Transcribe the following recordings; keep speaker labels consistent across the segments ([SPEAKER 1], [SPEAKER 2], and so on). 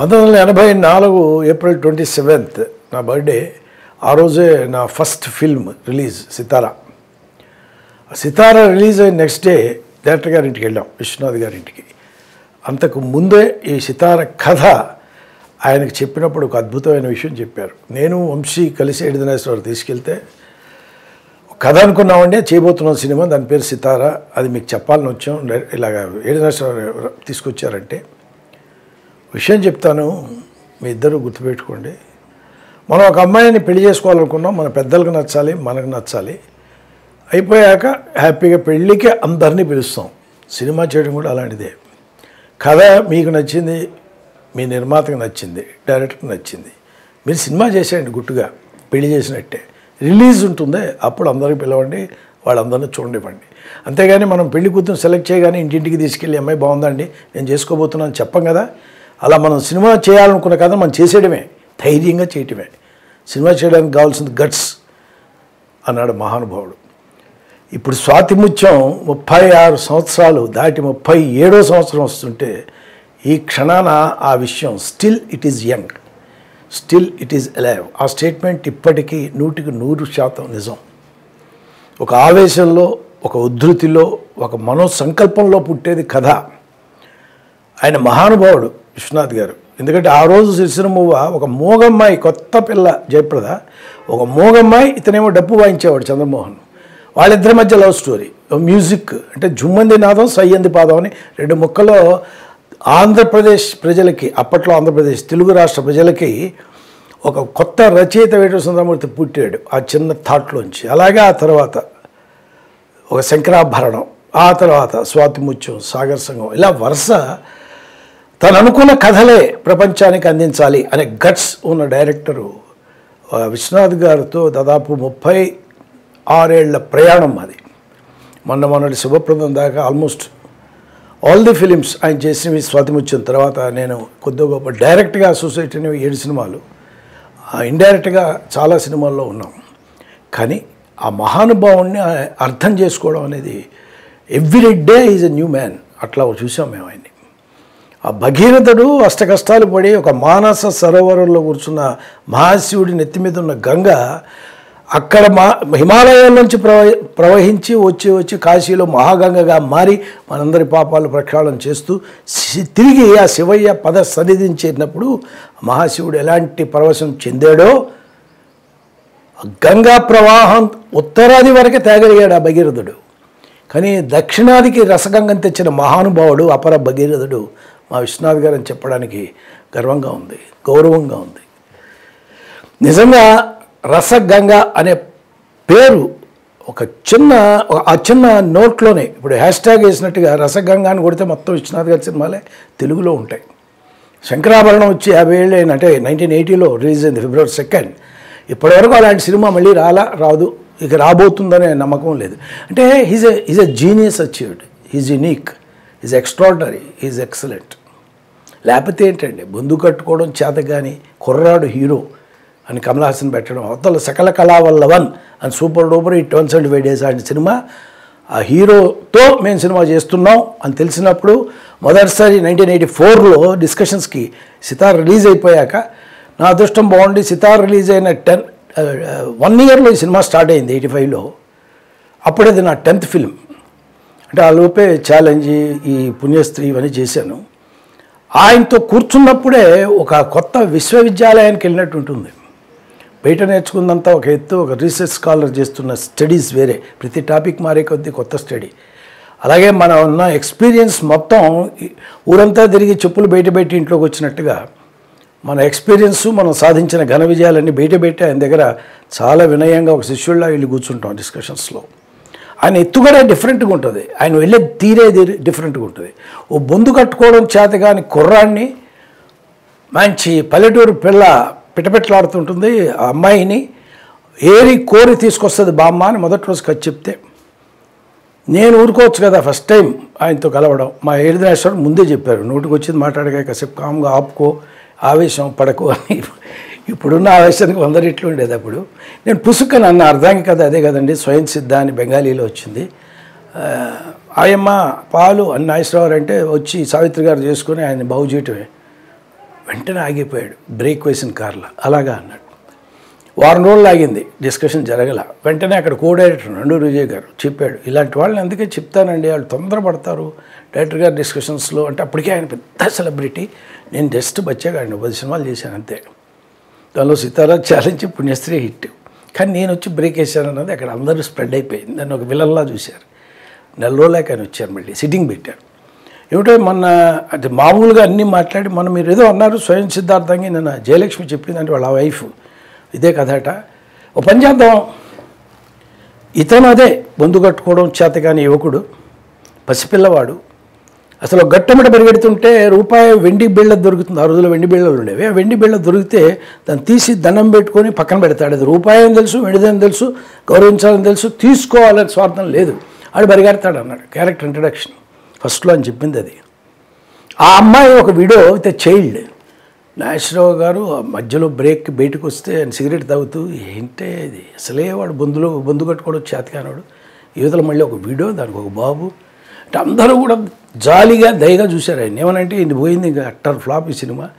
[SPEAKER 1] పంతొమ్మిది వందల ఎనభై నాలుగు ఏప్రిల్ ట్వంటీ సెవెంత్ నా బర్త్డే ఆ రోజే నా first film release Sitara. Sitara release అయిన నెక్స్ట్ డే డైరెక్టర్ గారి ఇంటికి వెళ్ళాం విశ్వనాథ్ గారి ఇంటికి. అంతకు ముందే ఈ సితార కథ ఆయనకు చెప్పినప్పుడు ఒక అద్భుతమైన విషయం చెప్పారు. నేను వంశీ కలిసి ఎడిదినేశ్వర తీసుకెళ్తే కథ అనుకున్నామండి చేయబోతున్నాం సినిమా దాని పేరు సితారా అది మీకు చెప్పాలని వచ్చాం. ఇలాగ ఏడినేశ్వర తీసుకొచ్చారంటే విషయం చెప్తాను మీ ఇద్దరు గుర్తుపెట్టుకోండి. మనం ఒక అమ్మాయిని పెళ్ళి చేసుకోవాలనుకున్నాం మన పెద్దలకు నచ్చాలి మనకు నచ్చాలి. అయిపోయాక హ్యాపీగా పెళ్ళికి అందరినీ పిలుస్తాం. సినిమా చేయడం కూడా అలాంటిదే. కథ మీకు నచ్చింది మీ నిర్మాతకు నచ్చింది డైరెక్టర్కి నచ్చింది. మీరు సినిమా చేసేయండి గుట్టుగా పెళ్ళి చేసినట్టే. రిలీజ్ ఉంటుందే అప్పుడు అందరికి పిలవండి వాళ్ళందరినీ చూడండివ్వండి అంతేగాని మనం పెళ్ళి కూతురు సెలెక్ట్ చేయగానే ఇంటింటికి తీసుకెళ్ళి అమ్మాయి బాగుందండి నేను చేసుకోబోతున్నాను చెప్పం కదా. అలా మనం సినిమా చేయాలనుకున్న కథ మనం చేసేయడమే ధైర్యంగా చేయటమే. సినిమా చేయడానికి కావాల్సింది గట్స్ అన్నాడు మహానుభావుడు. ఇప్పుడు స్వాతి ముత్యం ముప్పై ఆరు సంవత్సరాలు దాటి ముప్పై ఏడో సంవత్సరం వస్తుంటే ఈ క్షణాన ఆ విషయం still it is young still it is alive. ఆ స్టేట్మెంట్ ఇప్పటికీ నూటికి నూరు శాతం నిజం. ఒక ఆవేశంలో ఒక ఉద్ధృతిలో ఒక మనోసంకల్పంలో పుట్టేది కథ. ఆయన మహానుభావుడు విశ్వనాథ్ గారు. ఎందుకంటే ఆ రోజు సిరిసినమువ్వ ఒక మూగమ్మాయి కొత్త పిల్ల జయప్రద ఒక మూగమ్మాయి ఇతనేమో డప్పు వాయించేవాడు చంద్రమోహన్. వాళ్ళిద్దరి మధ్య లవ్ స్టోరీ. మ్యూజిక్ అంటే జుమ్మంది నాదం సయ్యంది పాదం అని రెండు ముక్కలో ఆంధ్రప్రదేశ్ ప్రజలకి అప్పట్లో ఆంధ్రప్రదేశ్ తెలుగు రాష్ట్ర ప్రజలకి ఒక కొత్త రచయిత వేటూరు సుందరమూర్తి పుట్టాడు ఆ చిన్న థాట్లోంచి. అలాగే ఆ తర్వాత ఒక శంకరాభరణం ఆ తర్వాత స్వాతిముత్యం సాగర్ సంఘం ఇలా వరుస తను అనుకున్న కథలే ప్రపంచానికి అందించాలి అనే గట్స్ ఉన్న డైరెక్టరు విశ్వనాథ్ గారితో దాదాపు ముప్పై ఆరేళ్ళ ప్రయాణం అది. మొన్న మొన్నటి శుభప్రదం దాకా ఆల్మోస్ట్ ఆల్ ది ఫిలిమ్స్ ఆయన చేసినవి స్వాతిముత్యం. తర్వాత నేను కొద్ది గొప్ప డైరెక్ట్గా అసోసియేట్ అనేవి ఏడు సినిమాలు. ఇండైరెక్ట్గా చాలా సినిమాల్లో ఉన్నాం. కానీ ఆ మహానుభావుణ్ణి అర్థం చేసుకోవడం అనేది every day is a new man. అట్లా చూసాం మేము ఆయన్ని. ఆ భగీరథుడు అష్ట కష్టాలు పడి ఒక మానస సరోవరంలో కూర్చున్న మహాశివుడి నెత్తి మీద ఉన్న గంగ అక్కడ మా హిమాలయాల నుంచి ప్రవ ప్రవహించి వచ్చి వచ్చి కాశీలో మహాగంగగా మారి మనందరి పాపాలు ప్రక్షాళన చేస్తూ తిరిగి ఆ శివయ్య పద సన్నిధిని చేరినప్పుడు మహాశివుడు ఎలాంటి పరవశం చెందాడో గంగా ప్రవాహం ఉత్తరాది వరకే తేగలిగాడు ఆ భగీరథుడు. కానీ దక్షిణాదికి రసగంగం తెచ్చిన మహానుభావుడు అపర భగీరథుడు మా విశ్వనాథ్ గారు అని చెప్పడానికి గర్వంగా ఉంది గౌరవంగా ఉంది. నిజంగా రసగంగ అనే పేరు ఒక చిన్న ఆ చిన్న నోట్లోనే ఇప్పుడు హ్యాష్ ట్యాగ్ వేసినట్టుగా రసగంగ అని కొడితే మొత్తం విశ్వనాథ్ గారి సినిమాలే తెలుగులో ఉంటాయి. శంకరాభరణం వచ్చి యాభై ఏళ్ళు అంటే నైన్టీన్ ఎయిటీలో రిలీజ్ అయింది ఫిబ్రవరి సెకండ్. ఇప్పటివరకు అలాంటి సినిమా మళ్ళీ రాలా రాదు ఇక రాబోతుందనే నమ్మకం లేదు. అంటే he's a he's a genius achieved he's unique is extraordinary he's excellent. లేకపోతే ఏంటండి బొందు కట్టుకోవడం చేత కానీ కుర్రాడు హీరో అని కమల్ హాసన్ పెట్టడం అవతల సకల కళావల్లవన్ అని సూపర్ డూపర్ ఈ టోన్స్ సెవెంటీ ఫైవ్ డేస్ ఆయన సినిమా. ఆ హీరోతో మేము సినిమా చేస్తున్నాం అని తెలిసినప్పుడు మొదటిసారి నైన్టీన్ ఎయిటీ ఫోర్లో డిస్కషన్స్కి సితార్ రిలీజ్ అయిపోయాక నా అదృష్టం బాగుండి సితార్ రిలీజ్ అయిన టెన్ వన్ ఇయర్లో ఈ సినిమా స్టార్ట్ అయింది ఎయిటీ ఫైవ్లో. అప్పుడది నా టెన్త్ ఫిల్మ్. అంటే ఆ లోపే ఛాలెంజ్ ఈ పుణ్యస్త్రీ ఇవన్నీ చేశాను. ఆయనతో కూర్చున్నప్పుడే ఒక కొత్త విశ్వవిద్యాలయానికి వెళ్ళినట్టు ఉంటుంది. బయట నేర్చుకున్నంత ఒక ఎత్తు ఒక రీసెర్చ్ స్కాలర్ చేస్తున్న స్టడీస్ వేరే. ప్రతి టాపిక్ మారే కొద్దీ కొత్త స్టడీ. అలాగే మన ఉన్న ఎక్స్పీరియన్స్ మొత్తం ఊరంతా తిరిగి చెప్పులు బయట పెట్టి ఇంట్లోకి వచ్చినట్టుగా మన ఎక్స్పీరియన్స్ మనం సాధించిన ఘన విజయాలన్నీ బయట పెట్టి ఆయన దగ్గర చాలా వినయంగా ఒక శిష్యుల్లా వెళ్ళి కూర్చుంటాం డిస్కషన్స్లో. ఆయన ఎత్తుగడే డిఫరెంట్గా ఉంటుంది. ఆయన వెళ్ళే తీరే తీరే డిఫరెంట్గా ఉంటుంది. ఓ బొందు కట్టుకోవడం చేత కానీ కుర్రాన్ని మంచి పల్లెటూరు పిల్ల పిటపెట్లాడుతుంటుంది ఆ అమ్మాయిని. ఏరి కోరి తీసుకొస్తుంది బామ్మ అని మొదటి రోజు ఖర్చు చెప్తే నేను ఊరుకోవచ్చు కదా ఫస్ట్ టైం ఆయనతో కలవడం. మా ఏడిదినేశ్వరుడు ముందే చెప్పారు నోటికి వచ్చింది మాట్లాడగా కాసేపు కామ్గా ఆపుకో ఆవేశం పడకు అని. ఇప్పుడున్న ఆవేశానికి వంద రెట్లు ఉండేది అప్పుడు. నేను పుసుక్కని అన్న అర్థానికి కదా అదే కదండి స్వయం సిద్ధ అని బెంగాలీలో వచ్చింది. ఆయమ్మ పాలు అని నాగేశ్వరరావు అంటే వచ్చి సావిత్రి గారు చేసుకొని ఆయన బాగుచేయటమే వెంటనే ఆగిపోయాడు బ్రేక్ వేసిన కార్లో. అలాగా అన్నాడు. వారం రోజులు ఆగింది డిస్కషన్ జరగల. వెంటనే అక్కడ కో డైరెక్టర్ నండూరు విజయ్ గారు చెప్పాడు ఇలాంటి వాళ్ళని అందుకే చెప్తానండి వాళ్ళు తొందరపడతారు. డైరెక్టర్ గారు డిస్కషన్స్లో అంటే అప్పటికే ఆయన పెద్ద సెలబ్రిటీ. నేను జస్ట్ బచ్చాగాడిని పది సినిమాలు చేశాను అంతే. దానిలో సితారా ఛాలెంజ్ పుణ్యశ్రీ హిట్. కానీ నేను వచ్చి బ్రేక్ వేశాను అన్నది అక్కడ అందరూ స్ప్రెడ్ అయిపోయింది. నన్ను ఒక విలన్లా చూశారు. నెల రోజులకి ఆయన వచ్చారు మళ్ళీ సిట్టింగ్ పెట్టారు ఏమిటో మొన్న అది మామూలుగా అన్నీ మాట్లాడి మనం మీరు ఏదో అన్నారు స్వయం సిద్ధార్థంగా నిన్న జయలక్ష్మి చెప్పిందంటే వాళ్ళ వైఫ్. ఇదే కథట ఓ పని చేద్దాం. ఇతను అదే బొందు కట్టుకోవడం చేత కానీ యువకుడు పసిపిల్లవాడు అసలు గట్టమట పరిగెడుతుంటే రూపాయి వెండి బిళ్ళ దొరుకుతుంది. ఆ రోజుల్లో వెండి బిళ్ళలు ఉండేవి. ఆ వెండి బిళ్ళ దొరికితే దాన్ని తీసి దండం పెట్టుకొని పక్కన పెడతాడు. అది రూపాయి అని తెలుసు వెండిదని తెలుసు గౌరవించాలని తెలుసు తీసుకోవాలని స్వార్థం లేదు. ఆడు పరిగెడతాడు అన్నాడు. క్యారెక్టర్ ఇంట్రడక్షన్ ఫస్ట్లో అని చెప్పింది అది. ఆ అమ్మాయి ఒక widow with a child. Nageswara Rao గారు ఆ మధ్యలో బ్రేక్ బయటకు వస్తే ఆయన సిగరెట్ తాగుతూ ఏంటే ఇది? అసలే వాడు బొందులో బొందు కట్టుకోవడం చేతకానాడు యువతల మళ్ళీ ఒక వీడియో దానికి ఒక బాబు. అందరూ కూడా జాలిగా దయగా చూశారు ఆయన. ఏమనంటే ఇది పోయింది ఇంకా అట్టర్ ఫ్లాప్ ఈ సినిమా.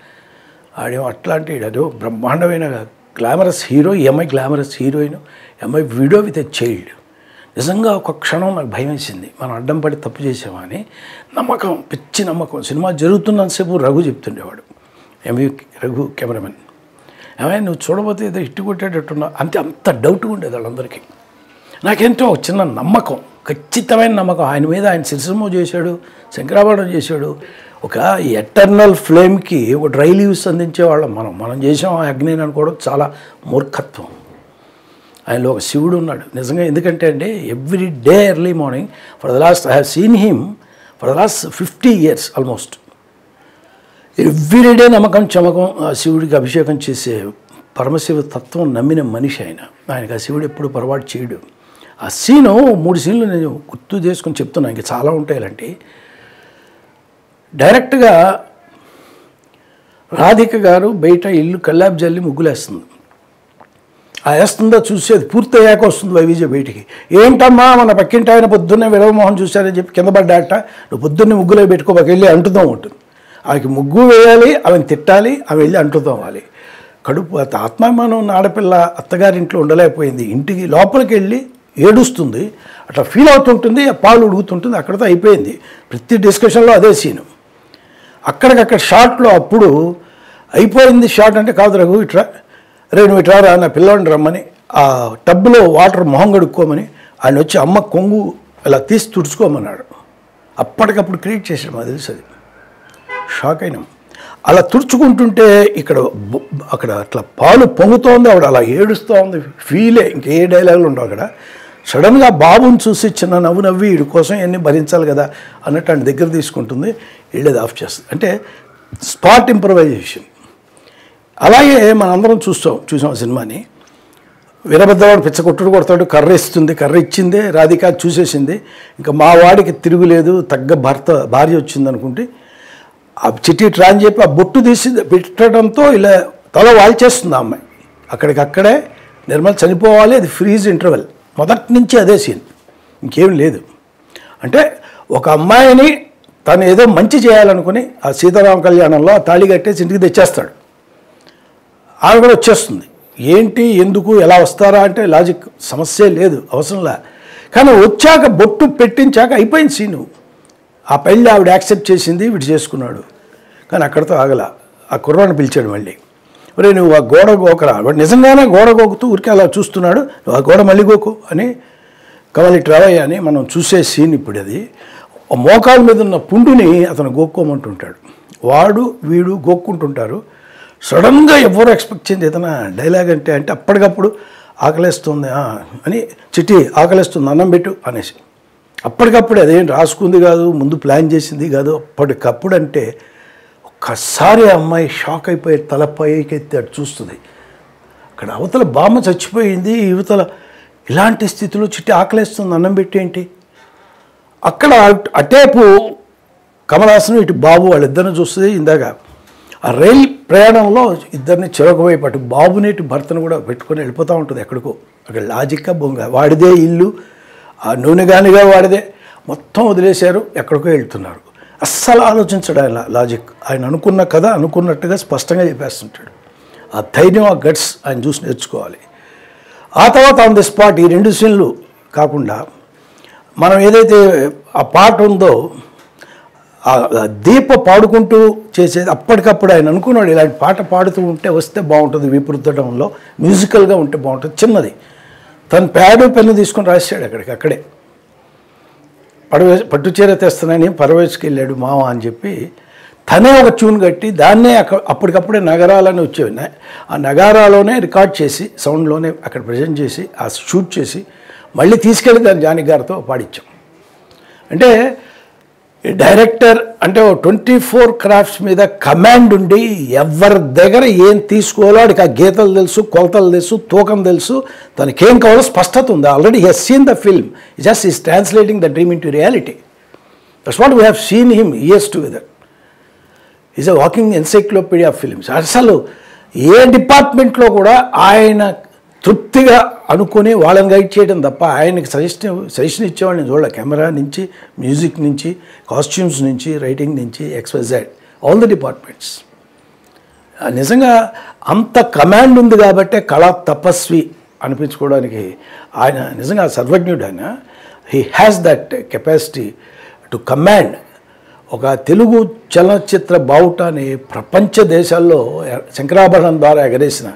[SPEAKER 1] ఆడేమో అట్లాంటి అదో బ్రహ్మాండమైన గ్లామరస్ హీరో ఈ అమ్మాయి గ్లామరస్ హీరోయిన్ ఈ అమ్మాయి వీడియో విత్ ఎ చైల్డ్. నిజంగా ఒక క్షణం నాకు భయం వేసింది మనం అడ్డం పడి తప్పు చేసామా అని నమ్మకం పిచ్చి నమ్మకం. సినిమా జరుగుతున్నంతసేపు రఘు చెప్తుండేవాడు. MV Raghu cameraman. ఏమైనా నువ్వు చూడబోతే ఏదో ఇట్టు కొట్టేటట్టున్నావు. అంతే అంత డౌట్గా ఉండేది వాళ్ళందరికీ. నాకేంటో చిన్న నమ్మకం. ఖచ్చితమైన నమ్మకం. ఆయన మీద ఆయన సిరిసిమ్మ చేశాడు శంకరాభరణం చేశాడు. ఒక ఎటర్నల్ ఫ్లేమ్కి ఒక డ్రై లీవ్స్ అందించేవాళ్ళం మనం. మనం చేసాం ఆ అగ్నిని అనుకోవడం చాలా మూర్ఖత్వం. ఆయనలో ఒక శివుడు ఉన్నాడు. నిజంగా ఎందుకంటే అండి every day early morning for the last I have seen him for the last fifty years almost every day నమ్మకం చమకం ఆ శివుడికి అభిషేకం చేసే పరమశివ తత్వం నమ్మిన మనిషి ఆయన. ఆయనకు ఆ శివుడు ఎప్పుడు పొరపాటు చేయడు. ఆ సీను మూడు సీన్లు నేను గుర్తు చేసుకొని చెప్తున్నాను ఇంకా చాలా ఉంటాయి ఇలాంటి డైరెక్ట్గా రాధిక గారు బయట ఇల్లు కల్లాబ్ జల్లి ముగ్గులేస్తుంది. ఆ వేస్తుందో చూసేది పూర్తయ్యాక వస్తుంది వైవిజయ బయటికి. ఏంటమ్మా మన పక్కింటి ఆయన పొద్దున్నే విరవమోహన్ చూశారని చెప్పి కింద పడ్డాట నువ్వు పొద్దున్నే ముగ్గులో పెట్టుకోబాకి వెళ్ళి అంటుదాం ఉంటుంది ఆమెకి ముగ్గు వేయాలి ఆమెను తిట్టాలి ఆమె వెళ్ళి అంటుదావాలి కడుపు అత ఆత్మాభిమానం ఉన్న ఆడపిల్ల అత్తగారింట్లో ఉండలేకపోయింది. ఇంటికి లోపలికి వెళ్ళి ఏడుస్తుంది అట్లా ఫీల్ అవుతుంటుంది ఆ పాలు ఉడుగుతుంటుంది అక్కడితో అయిపోయింది. ప్రతి డిస్కషన్లో అదే సీను అక్కడికక్కడ షార్ట్లో అప్పుడు అయిపోయింది షార్ట్ అంటే కాదు రఘు ఇట్రా రే నువ్వు ఇట్రా రా నా పిల్లవాడిని రమ్మని ఆ టబ్లో వాటర్ మొహం కడుక్కోమని ఆయన వచ్చి అమ్మ కొంగు ఇలా తీసి తుడుచుకోమన్నాడు. అప్పటికప్పుడు క్రియేట్ చేసాడు మాకు తెలుసు అది. షాక్ అయినాం. అలా తుడుచుకుంటుంటే ఇక్కడ బొ- అక్కడ అట్లా పాలు పొంగుతోంది ఆవిడ అలా ఏడుస్తూ ఉంది ఫీలే ఇంకే డైలాగులు ఉండవు అక్కడ. సడన్గా బాబుని చూసి చిన్న నవ్వు నవ్వి వీడి కోసం ఎన్ని భరించాలి కదా అన్నట్టు ఆయన దగ్గర తీసుకుంటుంది వీళ్ళేది ఆఫ్ చేస్తుంది. అంటే స్పాట్ ఇంప్రవైజేషన్. అలాగే మనందరం చూస్తాం చూసాం ఆ సినిమాని. వీరభద్రవాడు పిచ్చగొట్టుడు కొడతాడు కర్ర ఇస్తుంది కర్ర ఇచ్చిందే రాధిక చూసేసింది. ఇంకా మా వాడికి తిరుగులేదు తగ్గ భర్త భార్య వచ్చింది అనుకుంటే ఆ చిట్టి ట్రా అని చెప్పి ఆ బొట్టు తీసి పెట్టడంతో ఇలా తల వాల్చేస్తుంది ఆ అమ్మాయి. అక్కడికక్కడే నిర్మల్ చనిపోవాలి అది ఫ్రీజ్ ఇంటర్వెల్. మొదటి నుంచి అదే సీన్ ఇంకేం లేదు. అంటే ఒక అమ్మాయిని తను ఏదో మంచి చేయాలనుకుని ఆ సీతారామ కళ్యాణంలో ఆ తాళి కట్టేసి ఇంటికి తెచ్చేస్తాడు. ఆమె కూడా వచ్చేస్తుంది. ఏంటి ఎందుకు ఎలా వస్తారా అంటే లాజిక్ సమస్య లేదు అవసరంలా కానీ వచ్చాక బొట్టు పెట్టించాక అయిపోయింది సీను ఆ పెళ్ళి ఆవిడ యాక్సెప్ట్ చేసింది వీడు చేసుకున్నాడు. కానీ అక్కడితో ఆగల. ఆ కుర్రాన్ని పిలిచాడు మళ్ళీ. ఒరే నువ్వు ఆ గోడ గోకరా. వాడు నిజంగానే గోడ గోకుతూ ఊరికే అలా చూస్తున్నాడు? నువ్వు ఆ గోడ మళ్ళీ గోకు అని కమలి ట్రావయ్య అని మనం చూసే సీన్ ఇప్పుడు అది. మోకాల మీద ఉన్న పుండుని అతను గోక్కోమంటుంటాడు. వాడు వీడు గోక్కుంటుంటారు. సడన్గా ఎవరు ఎక్స్పెక్ట్ చేయండి ఏదైనా డైలాగ్ అంటే అంటే అప్పటికప్పుడు ఆకలేస్తుంది అని చిట్టి ఆకలేస్తుంది అన్నం పెట్టు అనేసి. అప్పటికప్పుడు అదేం రాసుకుంది కాదు ముందు ప్లాన్ చేసింది కాదు అప్పటికప్పుడు అంటే ఒక్కసారి అమ్మాయి షాక్ అయిపోయి తల పైకి అటు చూస్తుంది. అక్కడ అవతల బామ్మ చచ్చిపోయింది యువతల ఇలాంటి స్థితిలో చిట్టి ఆకలేస్తుంది అన్నం పెట్టేంటి అక్కడ అటేపు కమలాసనం ఇటు బాబు వాళ్ళిద్దరిని చూస్తుంది. ఇందాక ఆ రైల్ ప్రయాణంలో ఇద్దరిని చెరొక వైపు అటు బాబుని ఇటు భర్తను కూడా పెట్టుకొని వెళ్ళిపోతూ ఉంటుంది ఎక్కడికో. అక్కడ లాజిక్గా బొంగ వాడిదే ఇల్లు ఆ నూనె గానిగా వాడిదే. మొత్తం వదిలేశారు ఎక్కడికో వెళ్తున్నారు. అస్సలు ఆలోచించడు ఆయన లాజిక్. ఆయన అనుకున్న కథ అనుకున్నట్టుగా స్పష్టంగా చెప్పేస్తుంటాడు. ఆ ధైర్యం ఆ గట్స్ ఆయన చూసి నేర్చుకోవాలి. ఆ తర్వాత ఆన్ ది స్పాట్ ఈ రెండు సీన్లు కాకుండా మనం ఏదైతే ఆ పాట ఉందో ఆ దీప పాడుకుంటూ చేసేది అప్పటికప్పుడు ఆయన అనుకున్నాడు ఇలాంటి పాట పాడుతూ ఉంటే వస్తే బాగుంటుంది విపృతడంలో మ్యూజికల్గా ఉంటే బాగుంటుంది చిన్నది. తను ప్యాడు పెన్ను తీసుకొని రాశాడు అక్కడికి అక్కడే. పడవే పట్టు చీర తెస్తానని పరవేశ్కి మామ అని చెప్పి తనే ఒక ట్యూన్ కట్టి దాన్నే అక్కడ అప్పటికప్పుడే నగరాలని వచ్చేవి. ఆ నగారాలోనే రికార్డ్ చేసి సౌండ్లోనే అక్కడ ప్రజెంట్ చేసి ఆ షూట్ చేసి మళ్ళీ తీసుకెళ్ళి దాన్ని జానకి గారితో పాడించాం అంటే ఈ డైరెక్టర్ అంటే ట్వంటీ ఫోర్ క్రాఫ్ట్స్ మీద కమాండ్ ఉండి ఎవరి దగ్గర ఏం తీసుకోవాలో వాడికి ఆ గీతలు తెలుసు కొలతలు తెలుసు తూకం తెలుసు. తనకేం కావాలో స్పష్టత ఉంది. Already he's seen the film just is translating the dream into reality that's what we have seen him years together is a walking encyclopedia of films అసలు ఏ డిపార్ట్మెంట్లో కూడా ఆయన తృప్తిగా అనుకుని వాళ్ళని గైడ్ చేయడం తప్ప ఆయనకి సజెషన్ సజెషన్ ఇచ్చేవాడిని చూడాలి. కెమెరా నుంచి మ్యూజిక్ నుంచి కాస్ట్యూమ్స్ నుంచి రైటింగ్ నుంచి ఎక్స్వైజెడ్ ఆల్ ద డిపార్ట్మెంట్స్ నిజంగా అంత కమాండ్ ఉంది కాబట్టే కళా తపస్వి అనిపించుకోవడానికి ఆయన నిజంగా సర్వజ్ఞుడు ఆయన. He has that capacity to command ఒక తెలుగు చలనచిత్ర బావుటాన్ని ప్రపంచ దేశాల్లో శంకరాభరణం ద్వారా ఎగరేసిన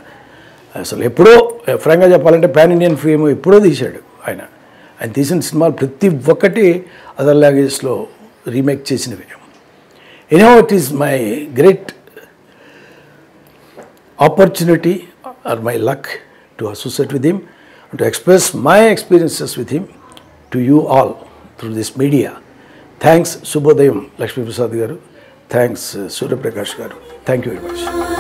[SPEAKER 1] అసలు ఎప్పుడో ఫ్రాంక్గా చెప్పాలంటే ప్యాన్ ఇండియన్ ఫిలిం ఎప్పుడో తీశాడు ఆయన. ఆయన తీసిన సినిమాలు ప్రతి ఒక్కటి అదర్ లాంగ్వేజ్లో రీమేక్ చేసినవి. Anyhow it is my great opportunity or my luck to associate with him to express my experiences with him to you all through this media. Thanks శుభోదయం లక్ష్మీప్రసాద్ గారు. థ్యాంక్స్ సూర్యప్రకాష్ గారు. Thank you very
[SPEAKER 2] much.